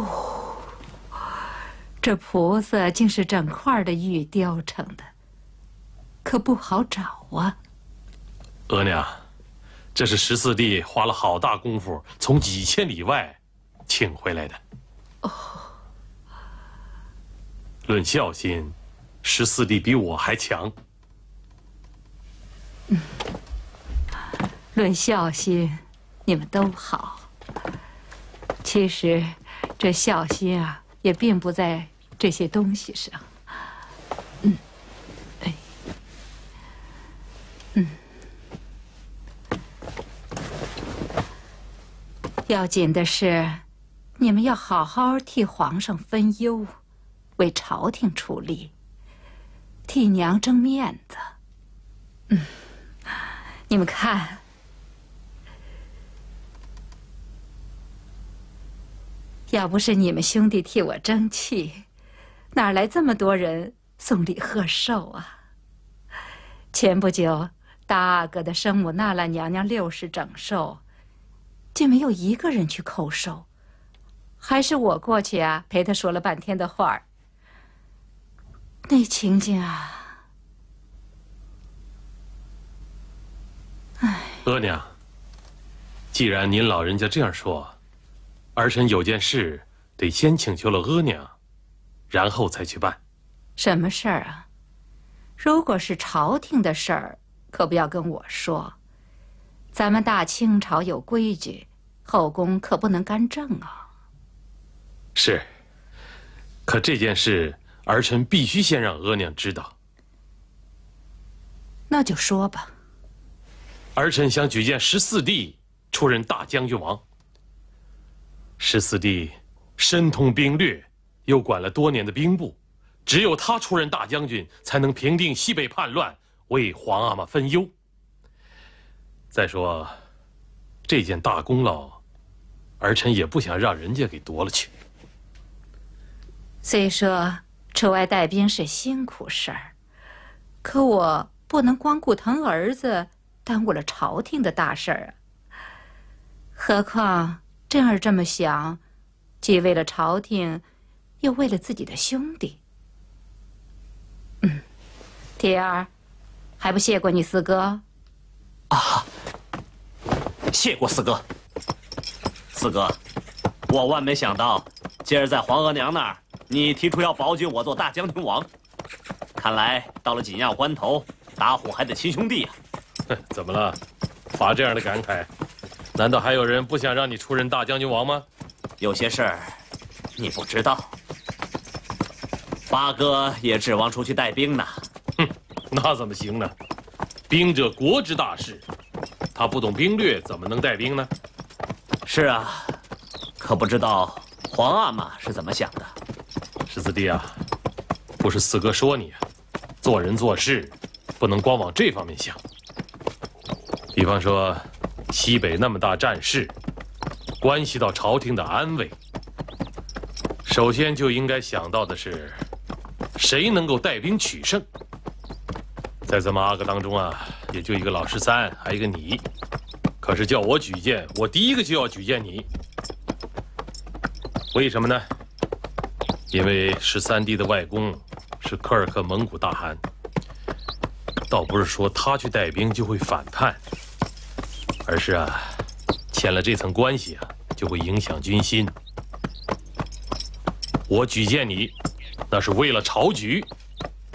哦，这菩萨竟是整块的玉雕成的，可不好找啊。额娘，这是十四弟花了好大功夫从几千里外请回来的。哦，论孝心，十四弟比我还强。嗯，论孝心，你们都好。其实，这孝心啊，也并不在这些东西上。嗯，哎，嗯，要紧的是，你们要好好替皇上分忧，为朝廷出力，替娘争面子。嗯，你们看。要不是你们兄弟替我争气，哪来这么多人送礼贺寿啊？前不久，大阿哥的生母纳兰娘娘六十整寿，竟没有一个人去叩寿，还是我过去啊，陪她说了半天的话儿。那情景啊，唉。额娘，既然您老人家这样说。儿臣有件事，得先请求了阿娘，然后才去办。什么事儿啊？如果是朝廷的事儿，可不要跟我说。咱们大清朝有规矩，后宫可不能干政啊。是。可这件事，儿臣必须先让额娘知道。那就说吧。儿臣想举荐十四弟出任大将军王。十四弟深通兵略，又管了多年的兵部，只有他出任大将军，才能平定西北叛乱，为皇阿玛分忧。再说，这件大功劳，儿臣也不想让人家给夺了去。虽说出外带兵是辛苦事儿，可我不能光顾疼儿子，耽误了朝廷的大事儿啊。何况……真儿这么想，既为了朝廷，又为了自己的兄弟。嗯，铁儿，还不谢过你四哥？啊，谢过四哥。四哥，我万没想到，今儿在皇额娘那儿，你提出要保举我做大将军王。看来到了紧要关头，打虎还得亲兄弟呀。哼，怎么了？发这样的感慨？难道还有人不想让你出任大将军王吗？有些事儿你不知道，八哥也指望出去带兵呢。哼，那怎么行呢？兵者，国之大事，他不懂兵略，怎么能带兵呢？是啊，可不知道皇阿玛是怎么想的。十四弟啊，不是四哥说你啊，做人做事不能光往这方面想。比方说。西北那么大战事，关系到朝廷的安危，首先就应该想到的是，谁能够带兵取胜。在咱们阿哥当中啊，也就一个老十三，还有一个你。可是叫我举荐，我第一个就要举荐你。为什么呢？因为十三弟的外公是科尔克蒙古大汗，倒不是说他去带兵就会反叛。而是啊，牵了这层关系啊，就会影响军心。我举荐你，那是为了朝局，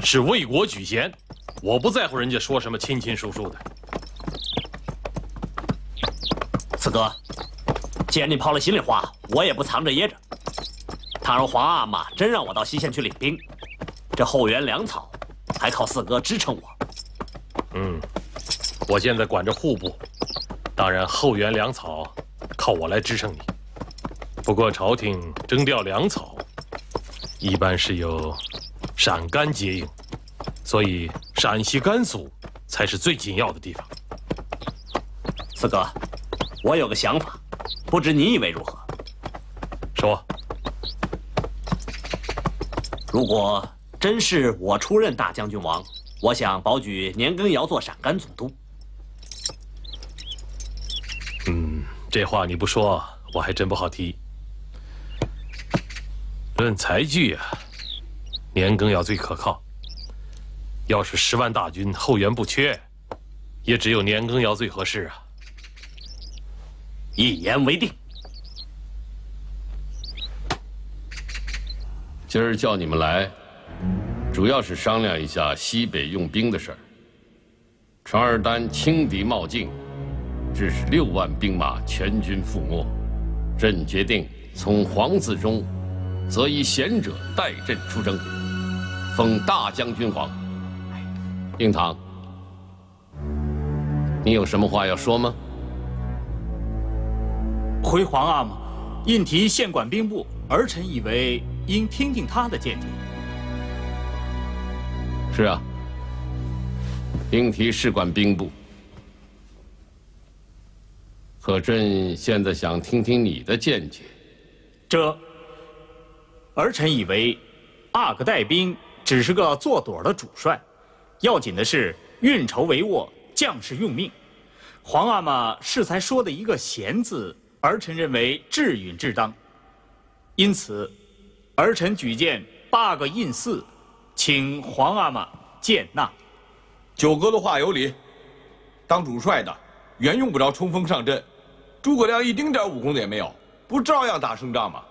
是为国举贤。我不在乎人家说什么亲亲疏疏的。四哥，既然你抛了心里话，我也不藏着掖着。倘若皇阿玛真让我到西线去领兵，这后援粮草还靠四哥支撑我。嗯，我现在管着户部。当然，后援粮草靠我来支撑你。不过，朝廷征调粮草，一般是由陕甘接应，所以陕西、甘肃才是最紧要的地方。四哥，我有个想法，不知你以为如何？说。如果真是我出任大将军王，我想保举年羹尧做陕甘总督。这话你不说，我还真不好提。论才具啊，年羹尧最可靠。要是十万大军后援不缺，也只有年羹尧最合适啊。一言为定。今儿叫你们来，主要是商量一下西北用兵的事儿。传尔丹轻敌冒进，致使六万兵马全军覆没。朕决定从皇子中，择一贤者代朕出征，封大将军王。英堂，你有什么话要说吗？回皇阿玛，印提现管兵部，儿臣以为。应听听他的见解。是啊，应提事管兵部，可朕现在想听听你的见解。这，儿臣以为，阿哥带兵只是个做盹的主帅，要紧的是运筹帷幄，将士用命。皇阿玛适才说的一个“贤”字，儿臣认为至允至当，因此。儿臣举荐八个印寺，请皇阿玛见纳。九哥的话有理，当主帅的原用不着冲锋上阵，诸葛亮一丁点武功也没有，不照样打胜仗吗？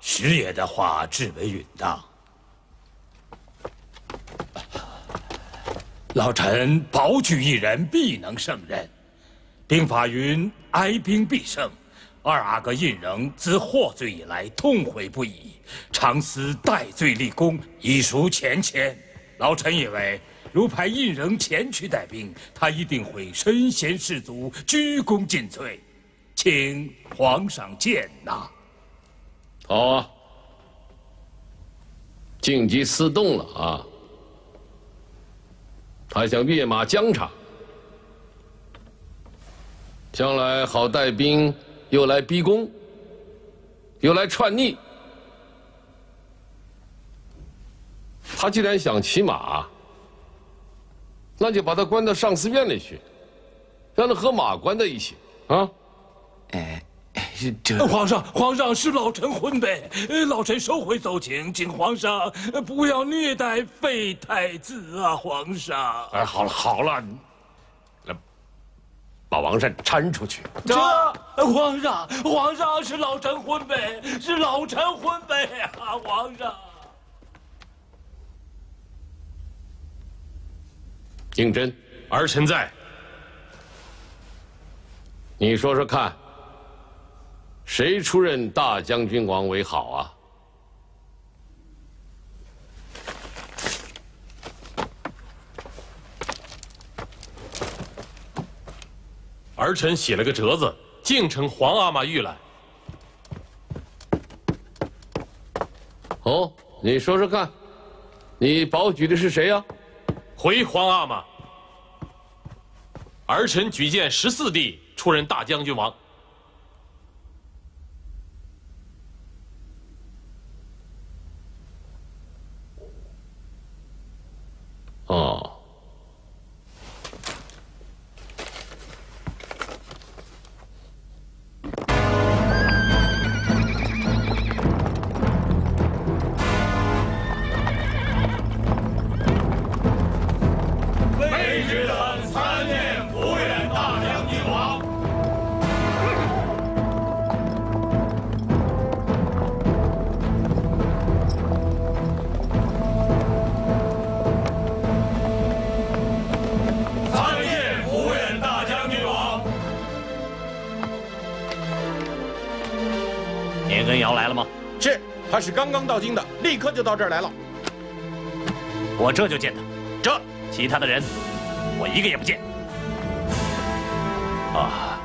师爷的话至为允当。老臣保举一人必能胜任。兵法云：哀兵必胜。二阿哥胤禛自获罪以来，痛悔不已，常思戴罪立功，以赎前愆。老臣以为，如派胤禛前去带兵，他一定会身先士卒，鞠躬尽瘁，请皇上见呐。好啊，晋级私动了啊！他想跃马疆场，将来好带兵。又来逼宫，又来篡逆。他既然想骑马，那就把他关到上寺院里去，让他和马关在一起啊！哎，这皇上，皇上是老臣昏呗，老臣收回奏请，请皇上不要虐待废太子啊！皇上，哎，好了好了。来把王善搀出去。这皇上，皇上是老臣昏呗，是老臣昏呗啊！皇上，胤禛，儿臣在。你说说看，谁出任大将军王为好啊？儿臣写了个折子，敬呈皇阿玛御览。哦，你说说看，你保举的是谁呀？回皇阿玛，儿臣举荐十四弟出任大将军王。刚刚到京的，立刻就到这儿来了。我这就见他。这其他的人，我一个也不见。啊，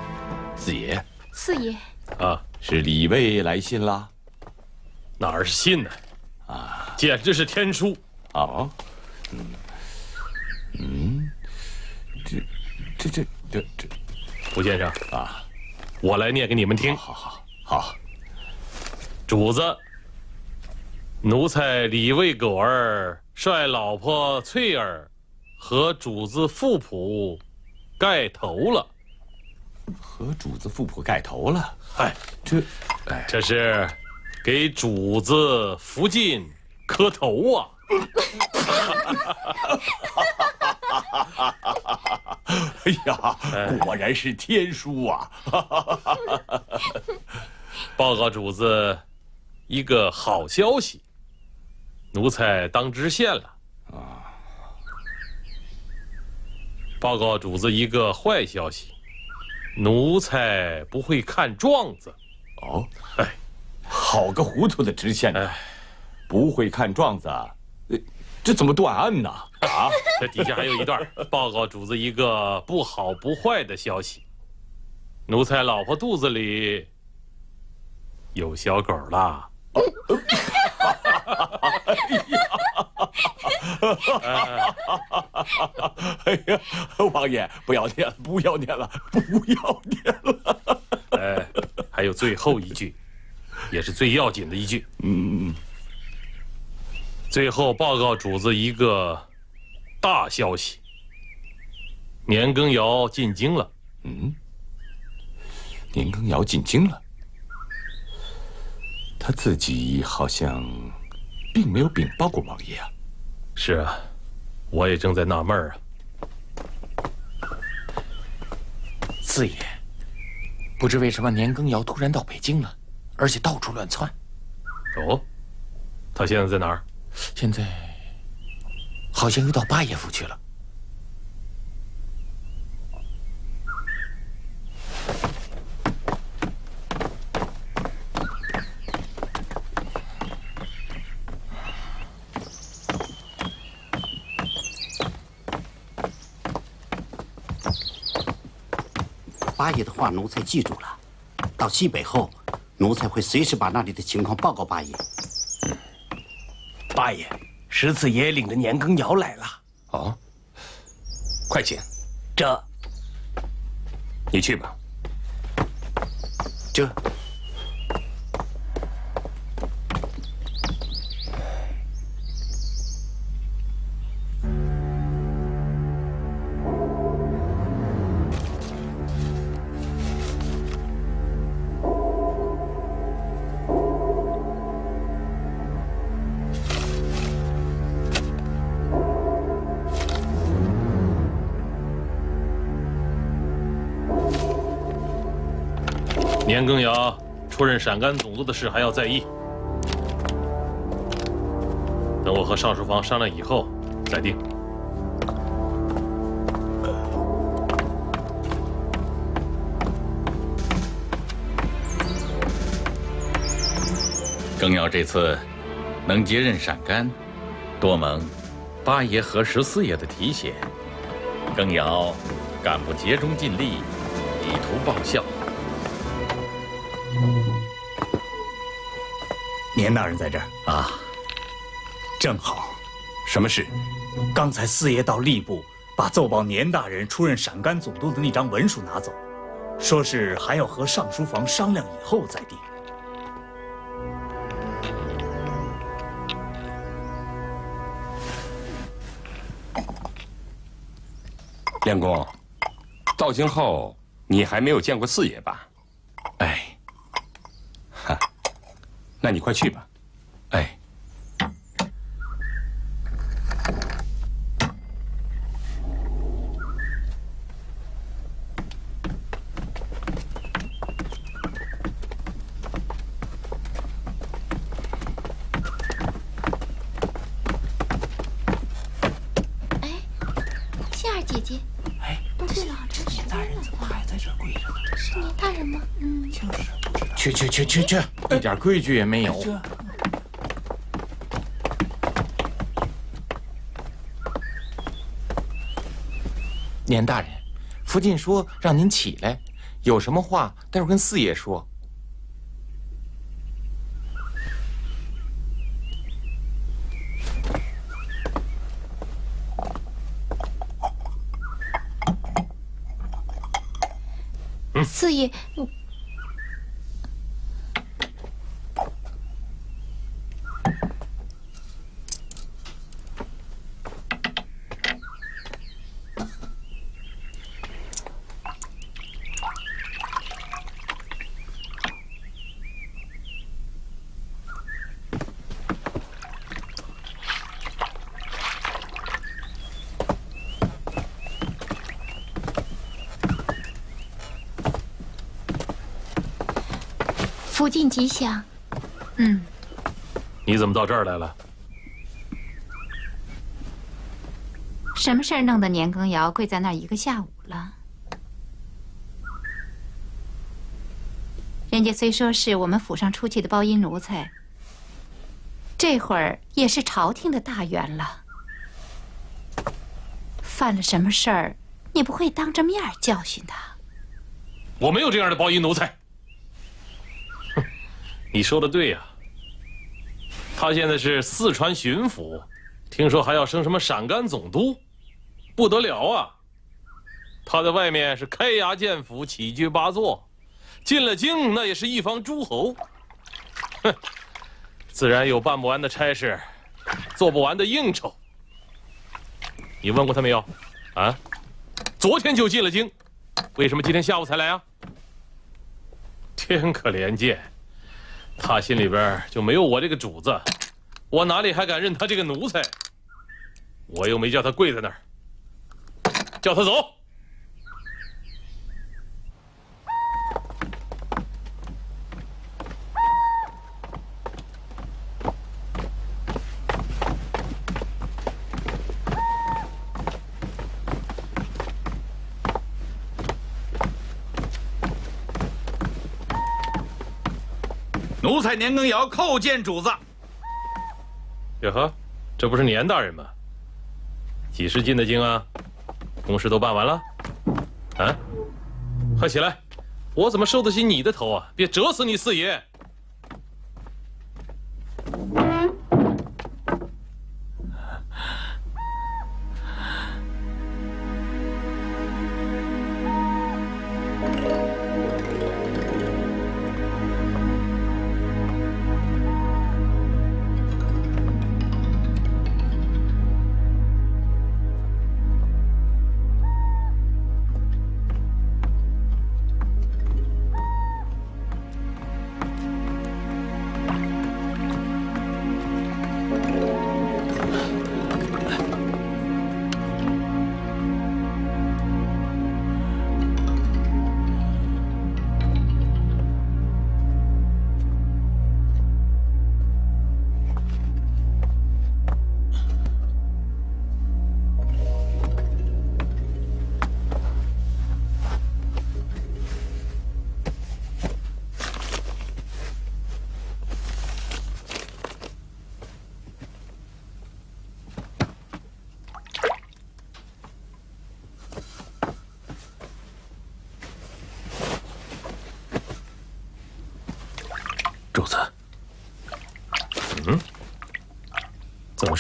四爷。四爷。啊，是李卫来信啦？哪儿是信呢？啊，简直是天书。啊，嗯，嗯，这，这，这，这，这，胡先生啊，我来念给你们听。好好好，主子。奴才李卫狗儿率老婆翠儿和主子富普盖头了。和主子富普盖头了？哎，这，这是给主子福晋磕头啊！哎呀，果然是天书啊！报告主子，一个好消息，奴才当知县了。啊！报告主子，一个坏消息，奴才不会看状子。哦，哎，好个糊涂的知县啊！不会看状子，这怎么断案呢？啊，这底下还有一段，报告主子一个不好不坏的消息，奴才老婆肚子里有小狗了。哎呀，王爷不要念了，不要念了，不要念了。哎，还有最后一句，也是最要紧的一句。嗯嗯。最后报告主子一个大消息：年羹尧进京了。嗯，年羹尧进京了，他自己好像并没有禀报过王爷啊。是啊，我也正在纳闷啊。四爷，不知为什么年羹尧突然到北京了，而且到处乱窜。哦，他现在在哪儿？现在好像又到八爷府去了。爷的话，奴才记住了。到西北后，奴才会随时把那里的情况报告八爷。八爷，十四爷领着年羹尧来了。哦，快请。这，你去吧。这。年羹尧出任陕甘总督的事还要在议，等我和尚书房商量以后再定。羹尧这次能接任陕甘，多蒙八爷和十四爷的提携。羹尧敢不竭忠尽力，以图报效。年大人在这儿啊，正好。什么事？刚才四爷到吏部，把奏报年大人出任陕甘总督的那张文书拿走，说是还要和尚书房商量以后再定。梁公，到京后你还没有见过四爷吧？哎。那你快去吧。哎，哎，杏儿姐姐。哎，对了，这年大人怎么还在这跪着呢？是年大人吗？嗯，就是。去去去去去！一点规矩也没有。年大人，福晋说让您起来，有什么话待会儿跟四爷说。四爷。福晋吉祥。嗯，你怎么到这儿来了？什么事儿弄得年羹尧跪在那儿一个下午了？人家虽说是我们府上出去的包衣奴才，这会儿也是朝廷的大员了。犯了什么事儿，你不会当着面教训他？我没有这样的包衣奴才。你说的对呀。他现在是四川巡抚，听说还要升什么陕甘总督。不得了啊！他在外面是开衙建府，起居八座，进了京那也是一方诸侯。哼，自然有办不完的差事，做不完的应酬。你问过他没有？啊？昨天就进了京，为什么今天下午才来啊？天可怜见，他心里边就没有我这个主子，我哪里还敢认他这个奴才？我又没叫他跪在那儿。叫他走。奴才年羹尧叩见主子。哟呵，这不是年大人吗？几时进的京啊？公事都办完了，啊，快起来！我怎么受得起你的头啊？别折死你四爷！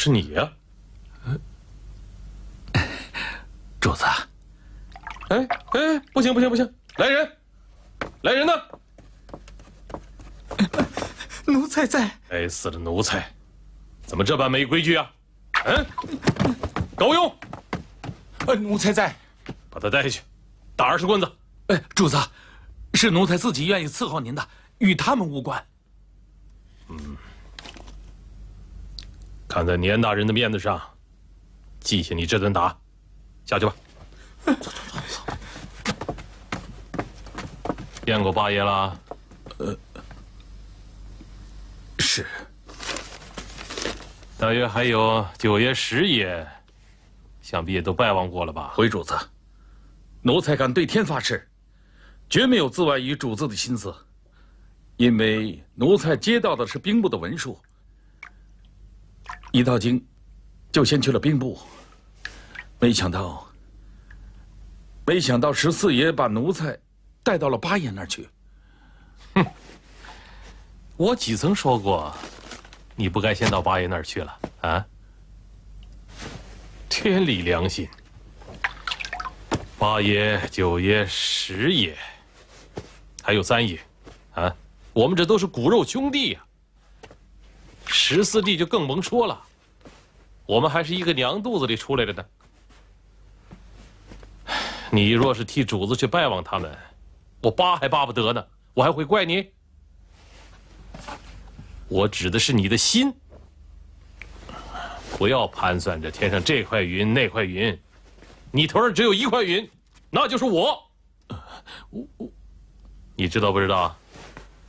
是你呀？主子，哎哎，不行不行不行，来人，来人呐！奴才在。该死的奴才，怎么这般没规矩啊？嗯，高勇，呃，奴才在，把他带下去，打二十棍子。哎，主子，是奴才自己愿意伺候您的，与他们无关。看在年大人的面子上，记下你这顿打，下去吧。走走走走。见过八爷了？呃，是。大约还有九爷、十爷，想必也都拜望过了吧？回主子，奴才敢对天发誓，绝没有自外于主子的心思。因为奴才接到的是兵部的文书，一到京，就先去了兵部。没想到，没想到十四爷把奴才带到了八爷那儿去。哼，我几曾说过，你不该先到八爷那儿去了啊？天理良心，八爷、九爷、十爷，还有三爷，啊？我们这都是骨肉兄弟呀，十四弟就更甭说了，我们还是一个娘肚子里出来的呢。你若是替主子去拜望他们，我巴还巴不得呢，我还会怪你？我指的是你的心，不要盘算着天上这块云那块云，你头上只有一块云，那就是我。我我，你知道不知道？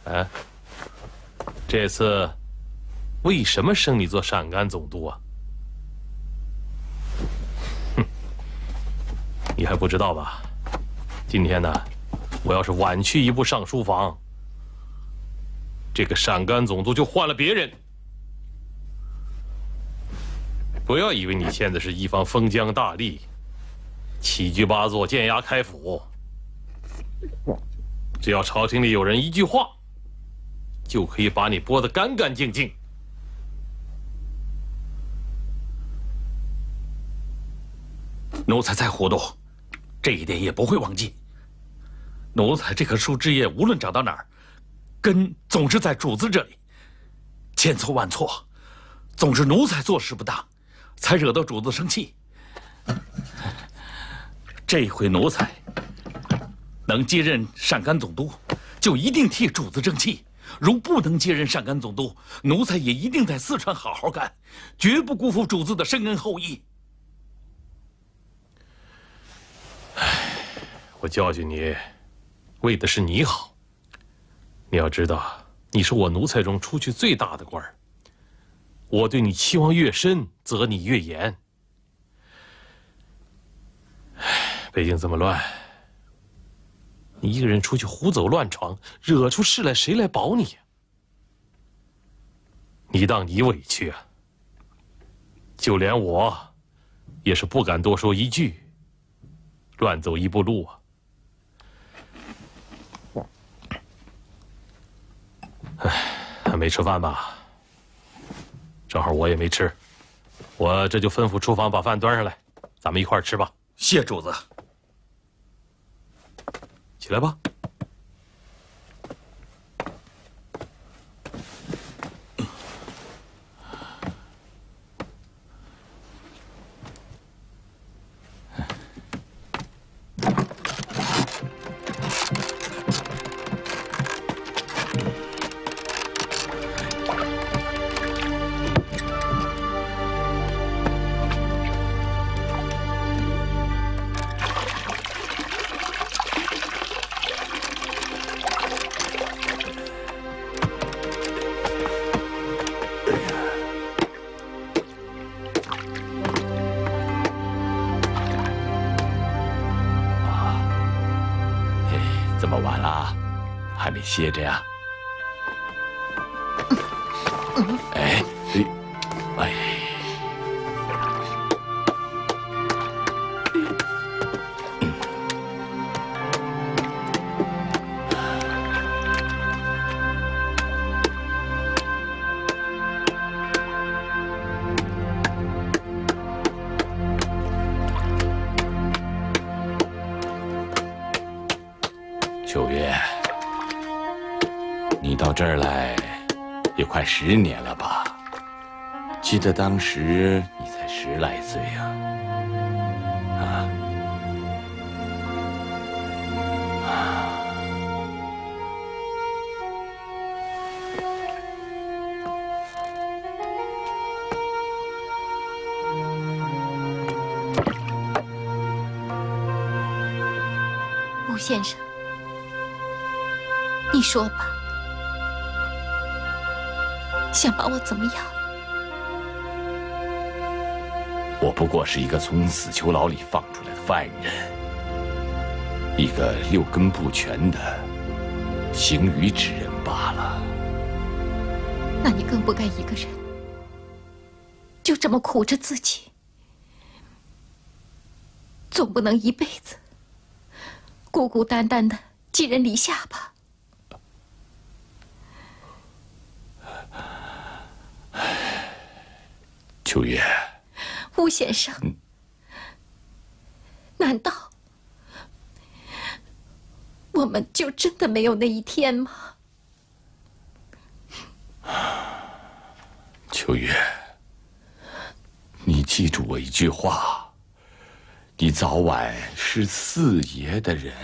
哎，这次为什么升你做陕甘总督啊？哼，你还不知道吧？今天呢，我要是晚去一步上书房，这个陕甘总督就换了别人。不要以为你现在是一方封疆大吏，起居八座、建牙开府，只要朝廷里有人一句话，就可以把你剥得干干净净。奴才再糊涂，这一点也不会忘记。奴才这棵树枝叶无论长到哪儿，根总是在主子这里。千错万错，总是奴才做事不当。才惹到主子生气。这回奴才能接任陕甘总督，就一定替主子争气；如不能接任陕甘总督，奴才也一定在四川好好干，绝不辜负主子的深恩厚义。我教训你，为的是你好。你要知道，你是我奴才中出去最大的官儿。我对你期望越深，责你越严。唉，北京这么乱，你一个人出去胡走乱闯，惹出事来，谁来保你？你当你委屈啊？就连我，也是不敢多说一句，乱走一步路啊。唉，还没吃饭吧？正好我也没吃，我这就吩咐厨房把饭端上来，咱们一块儿吃吧。谢主子。起来吧。十年了吧？记得当时你才十来岁呀，把我怎么样？我不过是一个从死囚牢里放出来的犯人，一个六根不全的行于之人罢了。那你更不该一个人就这么苦着自己，总不能一辈子孤孤单单的寄人篱下吧？秋月，吴先生，难道我们就真的没有那一天吗？秋月，你记住我一句话：你早晚是四爷的人。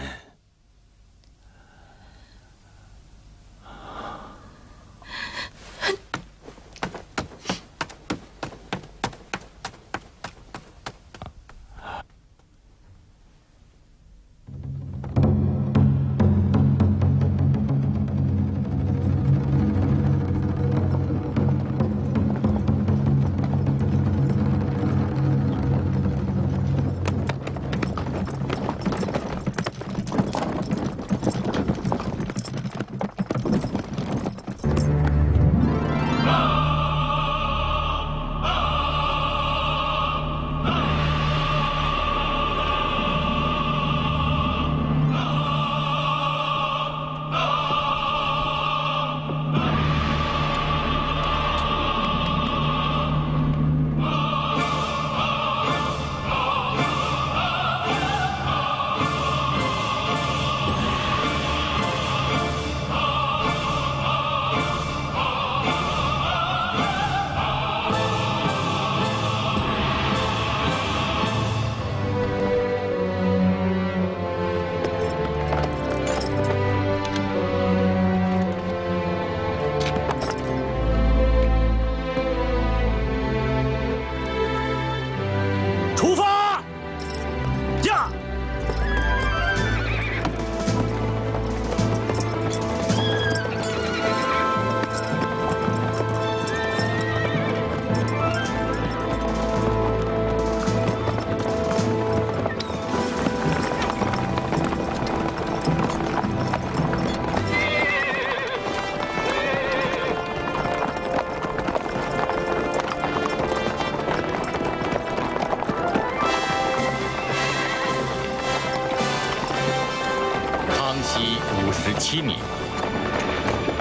五十七年，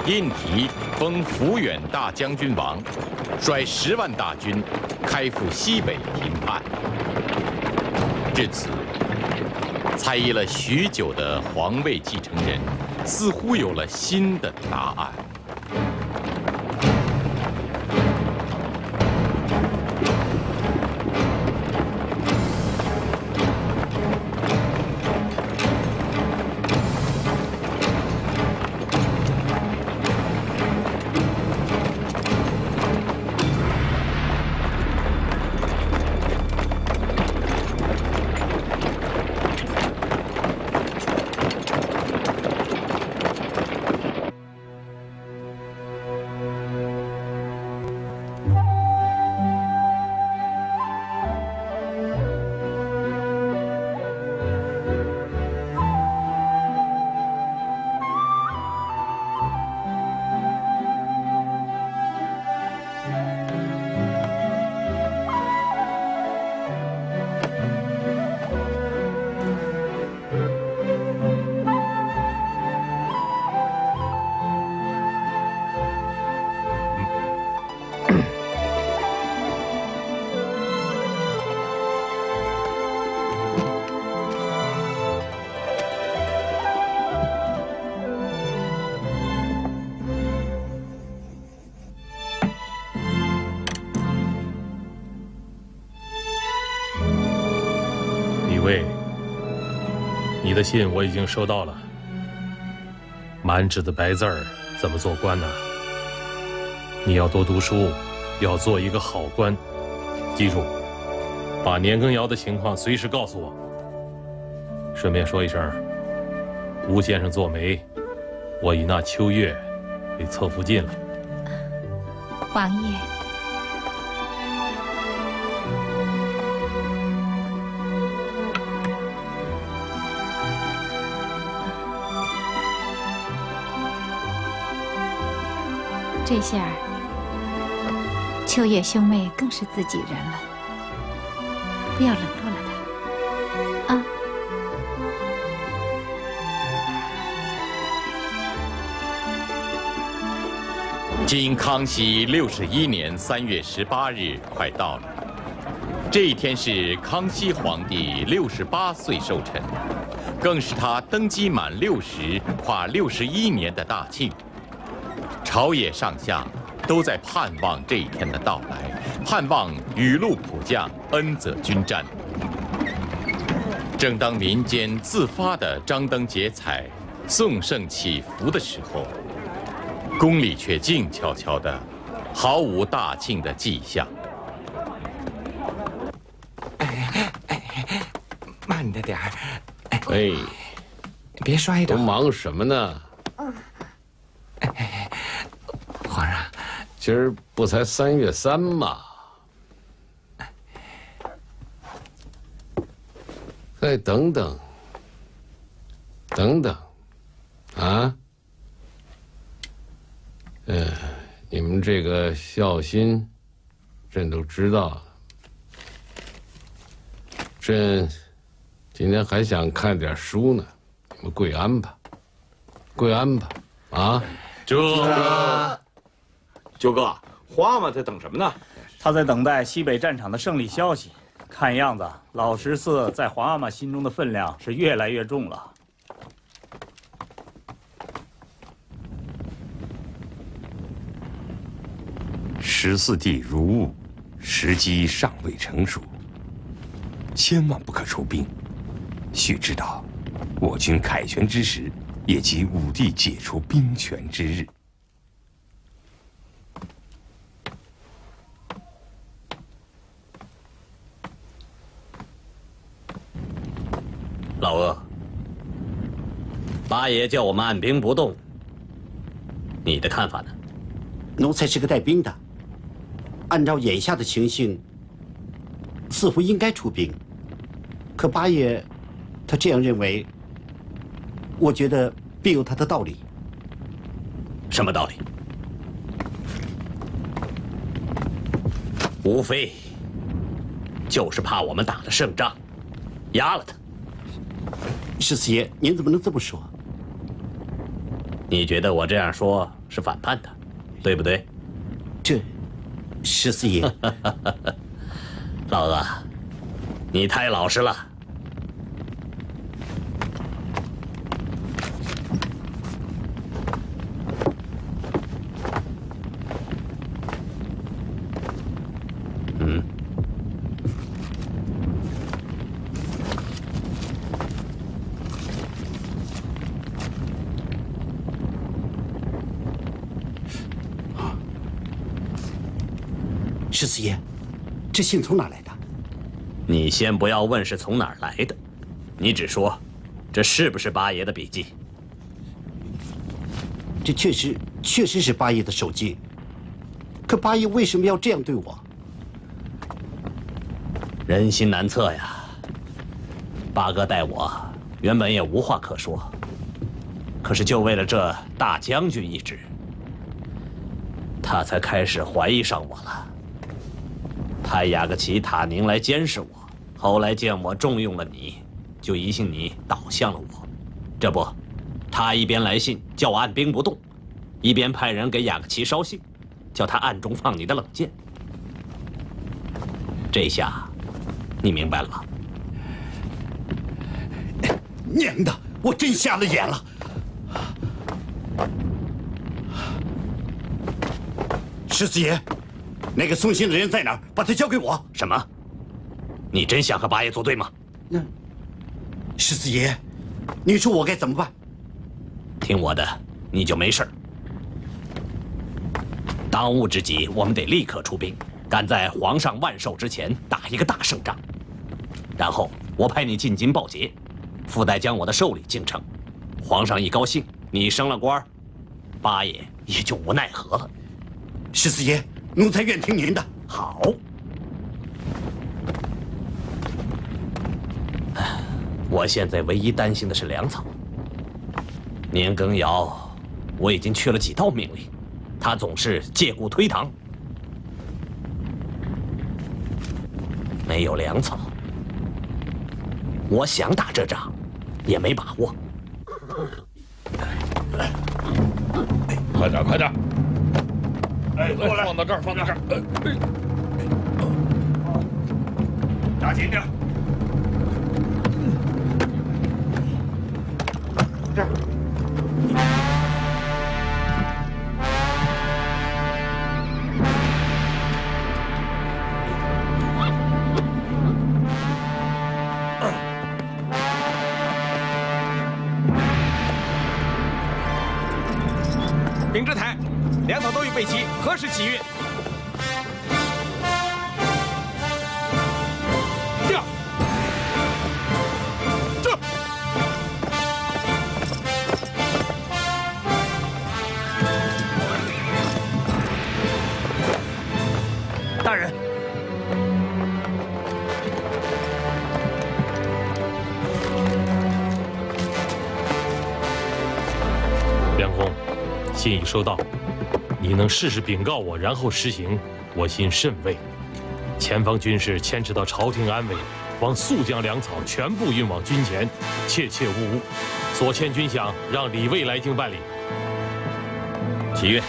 印提封抚远大将军王，率十万大军开赴西北平叛。至此，猜疑了许久的皇位继承人，似乎有了新的答案。的信我已经收到了。满纸的白字儿，怎么做官呢？你要多读书，要做一个好官。记住，把年羹尧的情况随时告诉我。顺便说一声，吴先生做媒，我已纳秋月为侧福晋了。王爷，这下秋月兄妹更是自己人了，不要冷落了他。啊，今康熙六十一年三月十八日快到了，这一天是康熙皇帝六十八岁寿辰，更是他登基满六十、跨六十一年的大庆。朝野上下都在盼望这一天的到来，盼望雨露普降，恩泽均沾。正当民间自发的张灯结彩、颂圣祈福的时候，宫里却静悄悄的，毫无大庆的迹象。慢着点儿，哎，别摔着都。忙什么呢？皇上，今儿不才三月三吗？再等等，等等，啊？呃，你们这个孝心，朕都知道了。朕今天还想看点书呢，你们跪安吧，跪安吧，啊？这九哥，花嘛在等什么呢？他在等待西北战场的胜利消息。看样子，老十四在皇阿玛心中的分量是越来越重了。十四弟如晤，时机尚未成熟，千万不可出兵。须知道，我军凯旋之时，也即武帝解除兵权之日。老鄂，八爷叫我们按兵不动，你的看法呢？奴才是个带兵的，按照眼下的情形，似乎应该出兵。可八爷他这样认为，我觉得必有他的道理。什么道理？无非就是怕我们打了胜仗，压了他。十四爷，您怎么能这么说？你觉得我这样说是反叛的，对不对？这，十四爷，老子，你太老实了。嗯。十四爷，这信从哪来的？你先不要问是从哪儿来的，你只说，这是不是八爷的笔记？这确实确实是八爷的手机。可八爷为什么要这样对我？人心难测呀。八哥待我原本也无话可说，可是就为了这大将军一职，他才开始怀疑上我了。派雅各奇、塔宁来监视我，后来见我重用了你，就疑心你倒向了我。这不，他一边来信叫我按兵不动，一边派人给雅各奇捎信，叫他暗中放你的冷箭。这下，你明白了？娘的，我真瞎了眼了！十四爷，那个送信的人在哪儿？把他交给我。什么？你真想和八爷作对吗？那，十四爷，你说我该怎么办？听我的，你就没事儿。当务之急，我们得立刻出兵，赶在皇上万寿之前打一个大胜仗。然后我派你进京报捷，附带将我的寿礼进城。皇上一高兴，你升了官，八爷也就无奈何了。十四爷，奴才愿听您的。好。我现在唯一担心的是粮草。年羹尧，我已经去了几道命令，他总是借故推搪，没有粮草。我想打这仗，也没把握。快点，快点！哎，过来，放到这儿，放到这儿。扎紧点。这儿。粮草都已备齐，何时起运？调。这。大人，梁公，信已收到，能事事禀告我，然后施行，我心甚慰。前方军事牵扯到朝廷安危，望速将粮草全部运往军前，切切勿误。所欠军饷，让李卫来京办理。启运。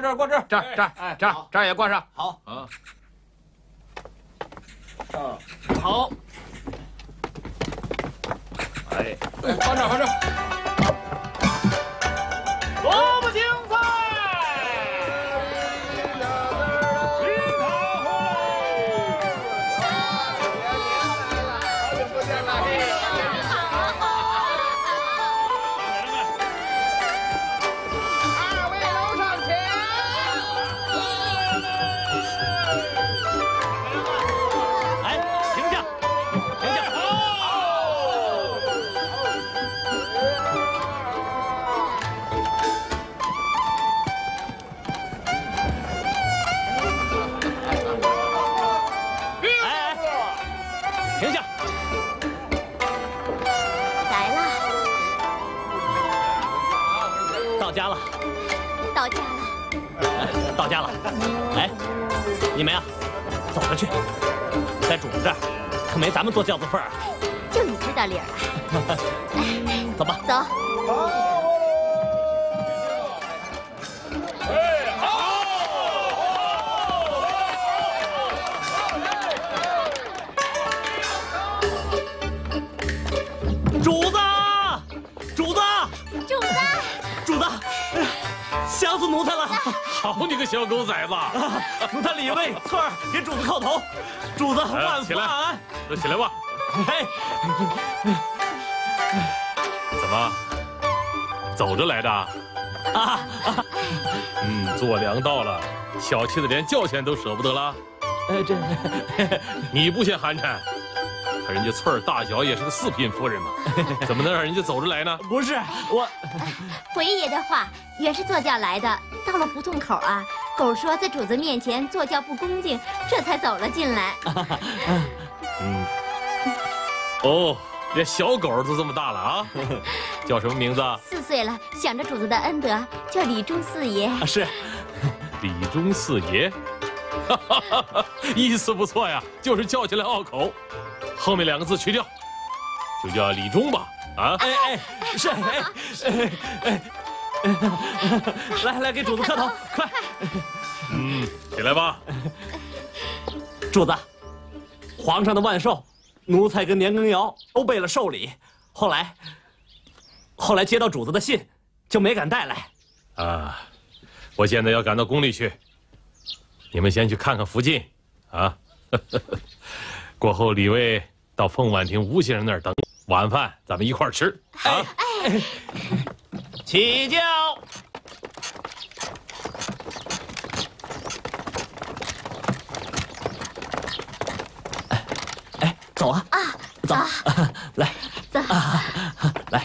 挂这儿，挂这儿，这儿这儿这儿这儿也挂上。好。啊，好，哎，放这儿放这儿。可没咱们坐轿子份儿啊。就你知道理儿啊。走吧。走。主子，主子，主子，主子，想死奴才了！好你个小狗崽子！奴才李卫、翠儿给主子叩头，主子哎万起来福万安。都起来吧。哎，怎么，走着来的？啊，嗯，做粮到了，小气的连叫钱都舍不得了。哎，这 你不嫌寒碜？可人家翠儿大小也是个四品夫人嘛，怎么能让人家走着来呢？不是我，回爷的话原是坐轿来的，到了胡同口啊，狗说在主子面前坐轿不恭敬，这才走了进来。嗯，哦，连小狗都这么大了啊？叫什么名字？四岁了，想着主子的恩德，叫李忠四爷。啊是李忠四爷，哈哈哈哈意思不错呀，就是叫起来拗口。后面两个字去掉，就叫李忠吧。啊，哎哎，是哎哎哎，来来给主子磕头，快！嗯，起来吧。主子，皇上的万寿，奴才跟年羹尧都备了寿礼，后来，后来接到主子的信，就没敢带来。啊，我现在要赶到宫里去，你们先去看看福晋，啊，过后李卫到凤婉亭吴先生那儿等，晚饭咱们一块儿吃啊。起轿。走啊！啊，走！来，走！来。